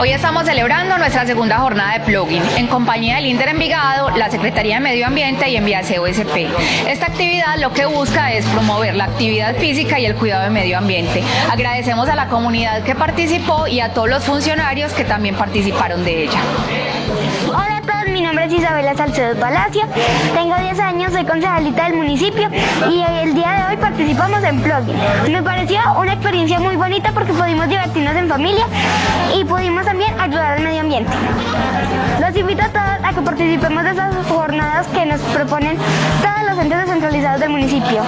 Hoy estamos celebrando nuestra segunda jornada de plugin en compañía del Inter Envigado, la Secretaría de Medio Ambiente y Enviase OSP. Esta actividad lo que busca es promover la actividad física y el cuidado del medio ambiente. Agradecemos a la comunidad que participó y a todos los funcionarios que también participaron de ella. Isabela Salcedo Palacio, tengo 10 años, soy concejalita del municipio y el día de hoy participamos en plugin. Me pareció una experiencia muy bonita porque pudimos divertirnos en familia y pudimos también ayudar al medio ambiente. Los invito a todos a que participemos de esas jornadas que nos proponen todos los entes descentralizados del municipio.